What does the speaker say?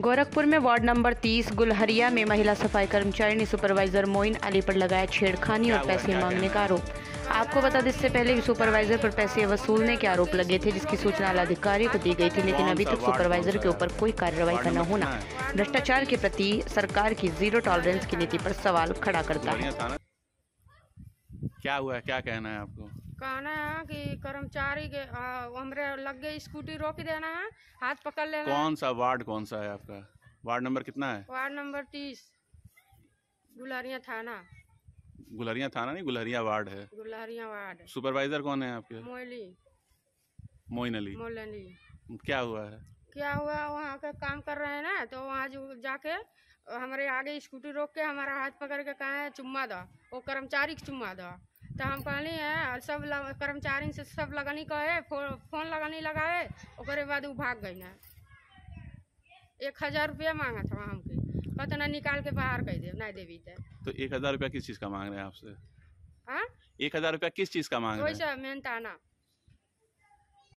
गोरखपुर में ward number 30 Gulhariya में महिला सफ़ाई कर्मचारी ने सुपरवाइजर मोइन अली पर लगाया छेड़खानी और पैसे मांगने का आरोप। आपको बता दें इससे पहले भी सुपरवाइजर पर पैसे वसूलने के आरोप लगे थे जिसकी सूचना अधिकारी को दी गई थी लेकिन अभी तक सुपरवाइजर के ऊपर कोई कार्रवाई का न होना। भ्रष्टाचार के प्रति सरकार की ज़ीरो टॉलरेंस की नीति पर सवाल खड़ा करता है। क्या हुआ क्या कहना है आपको? कहना है कि कर्मचारी के हमरे लग गए स्कूटी रोक देना है हाथ पकड़ लेना कौन सा वार्ड कौन सा है आपका? वार्ड नंबर कितना है? वार्ड नंबर तीस गुलहरिया थाना। गुलहरिया थाना नहीं गुलहरिया वार्ड है। गुलहरिया वार्ड। सुपरवाइजर कौन है आपके? मोयली मोइन अली। मोलनी क्या हुआ है? क्या हुआ? वहाँ का काम कर रहे हैं ना तो वहाँ जो जाके हमारे आगे स्कूटी रोक के हमारा हाथ पकड़ के कहे चुम्मा दो वो कर्मचारी चुम्मा दो। तो हम कहली है सब कर्मचारी से सब लगनी कहे फो, फ़ोन लगनी लगाए ओकरे बाद वो भाग गई ना। एक हज़ार रुपया मांगा था हमके कहते ना निकाल के बाहर कह दे ना देवी तो। तो एक हज़ार रुपया किस चीज़ का मांग रहे हैं आपसे? हाँ? एक हज़ार रुपया किस चीज़ का मांग रहे हैं? मेहनताना।